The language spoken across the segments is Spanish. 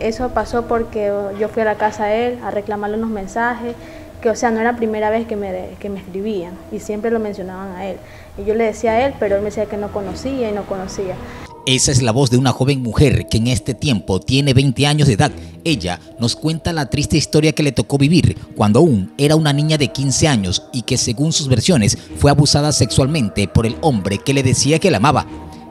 Eso pasó porque yo fui a la casa de él a reclamarle unos mensajes, que o sea, no era la primera vez que me, que me escribían y siempre lo mencionaban a él. Y yo le decía a él, pero él me decía que no conocía y no conocía. Esa es la voz de una joven mujer que en este tiempo tiene 20 años de edad. Ella nos cuenta la triste historia que le tocó vivir cuando aún era una niña de 15 años y que según sus versiones fue abusada sexualmente por el hombre que le decía que la amaba.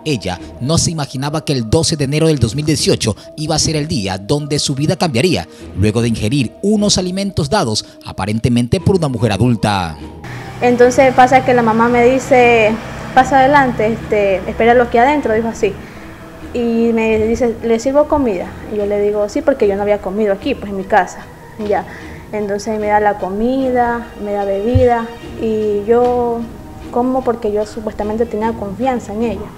Ella no se imaginaba que el 12 de enero del 2018 iba a ser el día donde su vida cambiaría, luego de ingerir unos alimentos dados aparentemente por una mujer adulta. Entonces pasa que la mamá me dice, pasa adelante, este, espera lo que adentro, dijo así. Y me dice, ¿le sirvo comida? Y yo le digo, sí, porque yo no había comido aquí, pues en mi casa. Ya. Entonces me da la comida, me da bebida y yo como porque yo supuestamente tenía confianza en ella.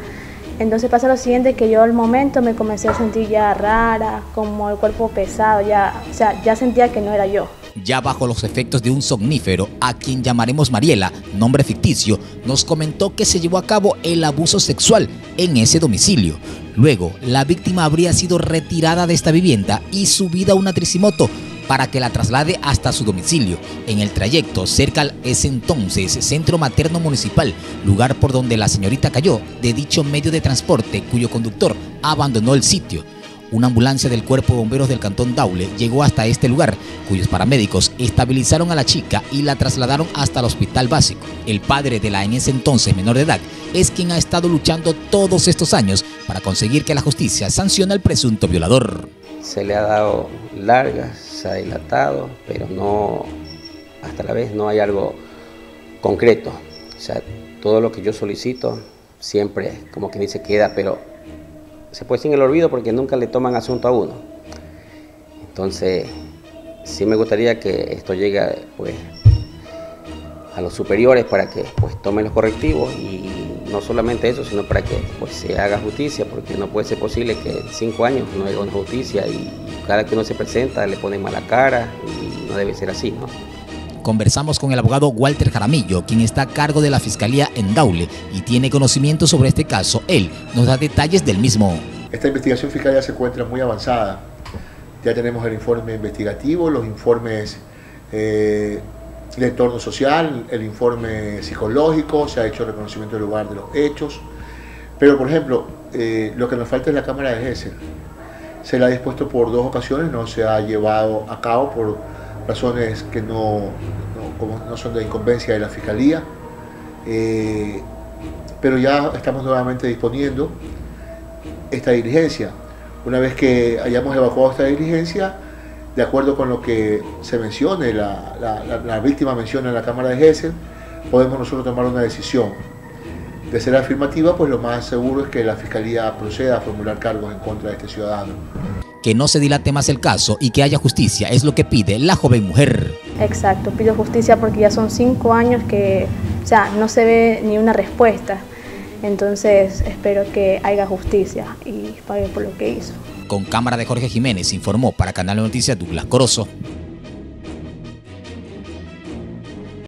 Entonces pasa lo siguiente, que yo al momento me comencé a sentir ya rara, como el cuerpo pesado, ya, o sea, ya sentía que no era yo. Ya bajo los efectos de un somnífero, a quien llamaremos Mariela, nombre ficticio, nos comentó que se llevó a cabo el abuso sexual en ese domicilio. Luego, la víctima habría sido retirada de esta vivienda y subida a una tricimoto para que la traslade hasta su domicilio. En el trayecto, cerca al ese entonces Centro Materno Municipal, lugar por donde la señorita cayó de dicho medio de transporte cuyo conductor abandonó el sitio. Una ambulancia del Cuerpo de Bomberos del Cantón Daule llegó hasta este lugar, cuyos paramédicos estabilizaron a la chica y la trasladaron hasta el hospital básico. El padre de la en ese entonces menor de edad es quien ha estado luchando todos estos años para conseguir que la justicia sancione al presunto violador. Se le ha dado largas, se ha dilatado, pero no, hasta la vez no hay algo concreto. O sea, todo lo que yo solicito siempre, como que dice, queda, pero se puede sin el olvido porque nunca le toman asunto a uno. Entonces, sí me gustaría que esto llegue pues, a los superiores para que pues, tomen los correctivos y no solamente eso, sino para que pues, se haga justicia, porque no puede ser posible que cinco años no haya una justicia y cada que uno se presenta le ponen mala cara y no debe ser así, ¿no? Conversamos con el abogado Walter Jaramillo, quien está a cargo de la Fiscalía en Daule y tiene conocimiento sobre este caso. Él nos da detalles del mismo. Esta investigación fiscal ya se encuentra muy avanzada. Ya tenemos el informe investigativo, los informes eh, de entorno social, el informe psicológico, se ha hecho reconocimiento del lugar de los hechos. Pero, por ejemplo, eh, lo que nos falta es la Cámara de Gesell. Se la ha dispuesto por dos ocasiones, no se ha llevado a cabo por razones que no, no, son de incumbencia de la Fiscalía, eh, pero ya estamos nuevamente disponiendo esta diligencia. Una vez que hayamos evacuado esta diligencia, de acuerdo con lo que se mencione, la, la, víctima menciona en la Cámara de Gesell, podemos nosotros tomar una decisión. De ser afirmativa, pues lo más seguro es que la Fiscalía proceda a formular cargos en contra de este ciudadano que no se dilate más el caso y que haya justicia, es lo que pide la joven mujer. Exacto, pido justicia porque ya son cinco años que, o sea, no se ve ni una respuesta. Entonces espero que haya justicia y pague por lo que hizo. Con cámara de Jorge Jiménez informó para Canal de Noticias Douglas Corozo.